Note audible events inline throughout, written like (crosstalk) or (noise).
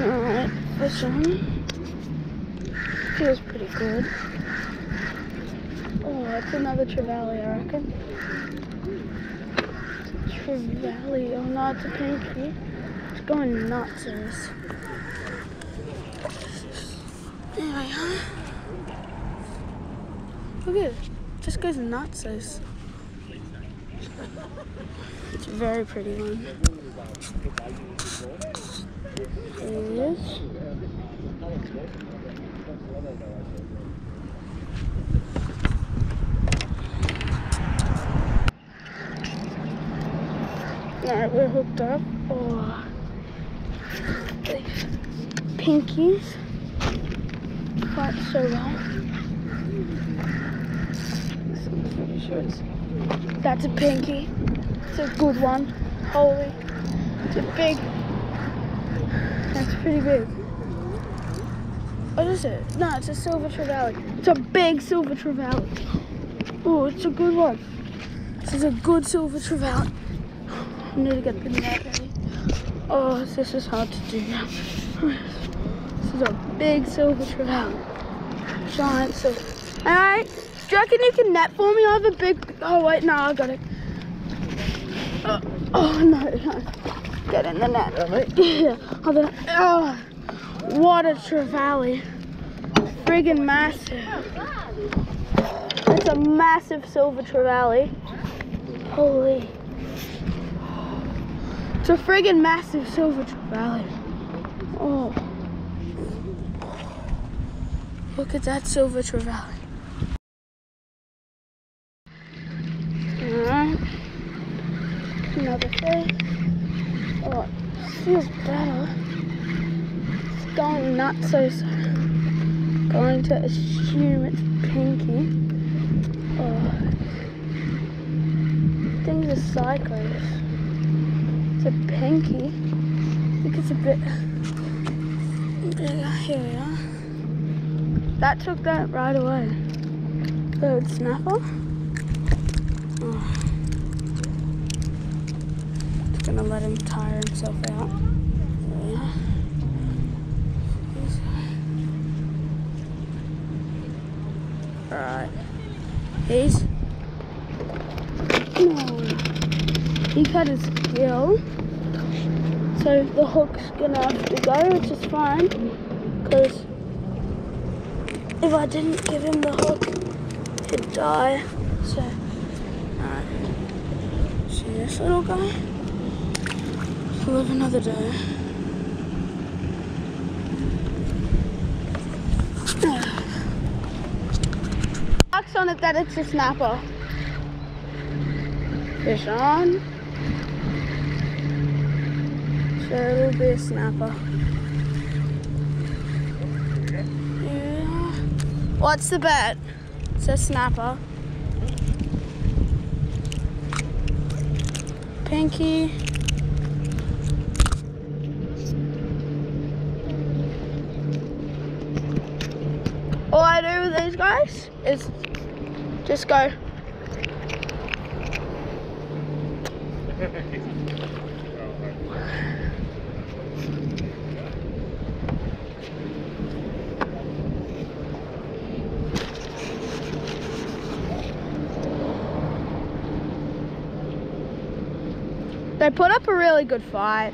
Alright, this one feels pretty good. Oh, that's another Trevally, I reckon. Trevally, oh no, it's a pinky. It's going nuts in this. Look at it. Just goes nuts. It's a very pretty one. Is. Alright, we're hooked up. Oh, pinkies fight so it's, that's a pinky. It's a good one. Holy, it's a big. That's pretty big. What is it? No, it's a silver trevally. It's a big silver trevally. Oh, it's a good one. This is a good silver trevally. I need to get the net ready. Oh, this is hard to do now. This is a big silver trevally. Giant silver. Alright, do you reckon you can net for me? I have a big. Oh, wait, no, I got it. Oh, oh no, no. Get in the net. Yeah, mate. Yeah, (laughs) I'll. Oh, what a trevally. Friggin' massive. It's a massive silver trevally. Holy. It's a friggin' massive silver trevally. Oh. Look at that silver trevally. Alright. Another fish. Feels better. It's going nuts so so. Going to assume it's pinky. Oh. Things are psychos. It's a pinky. I think it's a bit bigger. Here we are. That took that right away. Third snapper. Oh. Gonna let him tire himself out. Are. Alright. He's. No. He cut his gill. So the hook's gonna have to go, which is fine. Because if I didn't give him the hook, he'd die. So, alright. See this little guy? Live another day. Marks on it that it's a snapper. Fish on. So it'll be a snapper. Yeah. What's the bet? It's a snapper. Pinky. All I do with these guys is just go. They put up a really good fight.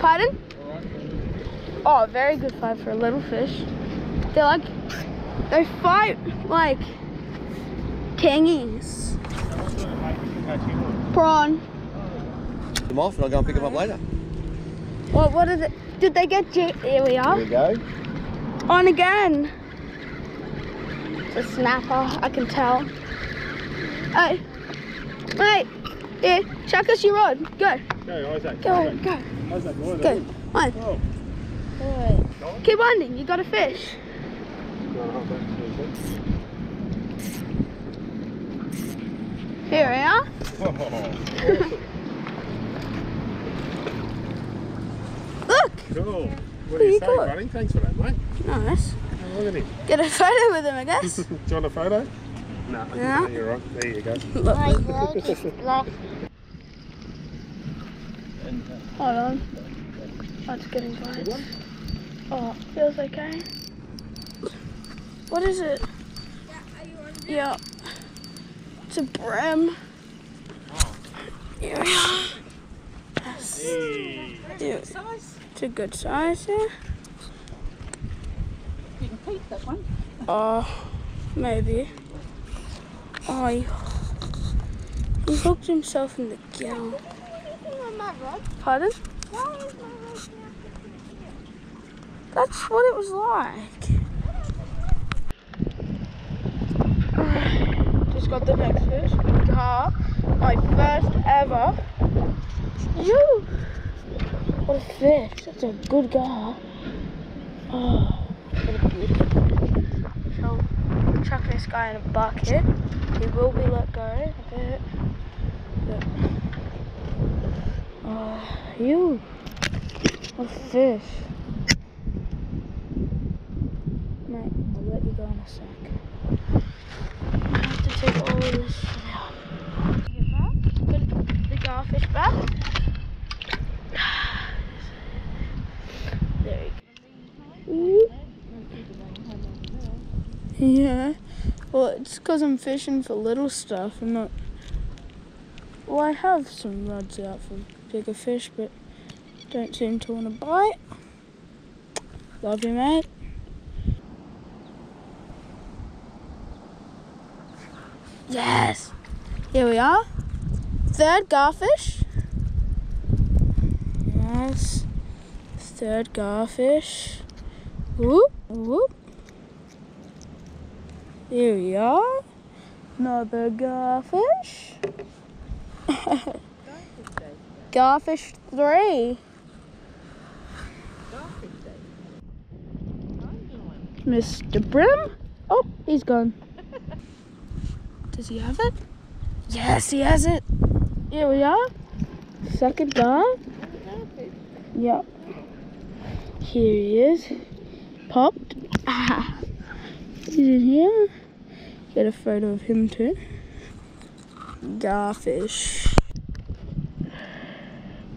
Pardon? Oh, very good fight for a little fish. They're like, they fight like kingies. Prawn. them off and I'll go and pick them up later. What? What is it? Did they get? Ju- Here we are. There you go. On again. It's a snapper. I can tell. Hey, mate. Here, chuck us your rod. Go, Go, Isaac. go, go, Isaac, boy, go. On. Oh. Keep winding. You got a fish. Here we are. (laughs) Look. Cool. What do Pretty you say, good. buddy? Thanks for that, mate. Nice. Oh, Look at him. Get a photo with him, I guess. (laughs) Do you want a photo? No. Yeah. You're right. There you go. (laughs) Look. Hold on. That's getting bites. Oh, feels okay. What is it? Yeah. It's a bream. We oh. are. Yes. Yeah. It's a good size, yeah. You can keep that one. Oh, maybe. Oh, he, he hooked himself in the gill. Pardon? That's what it was like. Just got the next fish. Car. My first ever. You. What a fish. That's a good gar. Oh, ah. what a beauty. So, chuck this guy in a bucket. He will be let go a bit. But, oh, you. What a fish. Mate, I'll let you go in a sec. All this. There you go. Yeah. Well, it's because I'm fishing for little stuff. I'm not. Well, I have some rods out for bigger fish, but don't seem to want to bite. Love you, mate. Yes. Here we are. Third garfish. Yes. Third garfish. Whoop, whoop. Here we are. Another garfish. (laughs) garfish three. Mr. Bream. Oh, he's gone. Does he have it? Yes, he has it. Here we are. Second gar. Yep. Here he is. Popped. (laughs) He's in here. Get a photo of him too. Garfish.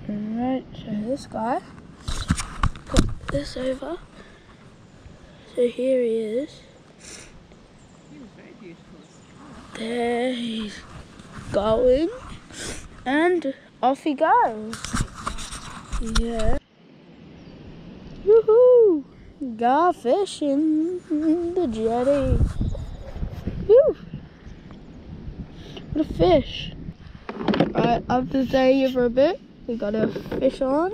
Alright, so this guy. Put this over. So here he is. There he's going. And off he goes. Yeah. Woohoo! Gar fishing the jetty. Woo! What a fish. Right, after staying here for a bit, we got a fish on.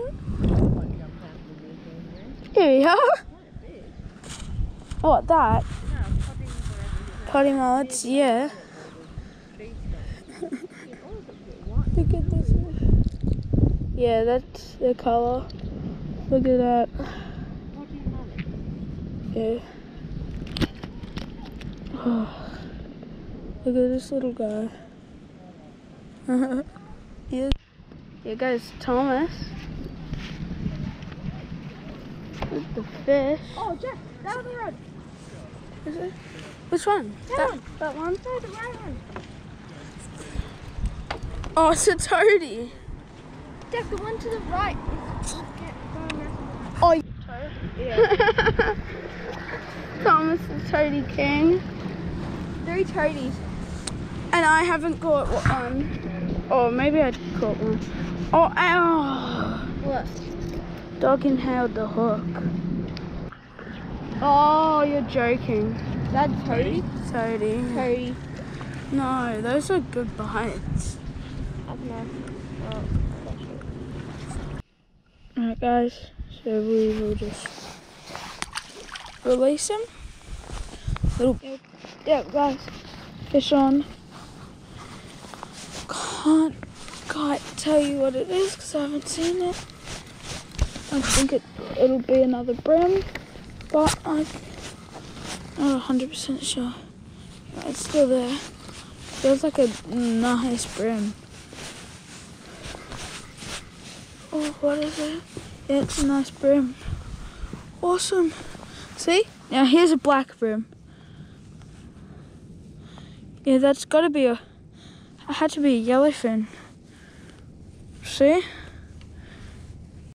Here we are. Oh, what that? Poddy mullets, yeah. Look at this. Yeah, that's the colour. Look at that. Yeah. (sighs) Look at this little guy. (laughs) yeah. Here goes Thomas. With the fish. Oh, Jack, down the road. Is it? Which one? That, that one? No, the right one. Oh, it's a toady. Jack, the one to the right. is- Oh, yeah. (laughs) Thomas the Toady King. Three toadies. And I haven't caught one. Or maybe I caught one. Oh, ow. What? Dog inhaled the hook. Oh, you're joking. That's toady. Toady. Toady. No, those are good bites. Oh, Alright, guys. So we will just release him. Little. Yeah, guys. Fish on. Can't quite tell you what it is because I haven't seen it. I think it it'll be another bream, but I'm not hundred percent sure. It's still there. Feels like a nice bream. Oh, what is it? It's a nice bream. Awesome. See? Now here's a black bream. Yeah, that's got to be a. It had to be a yellowfin. See?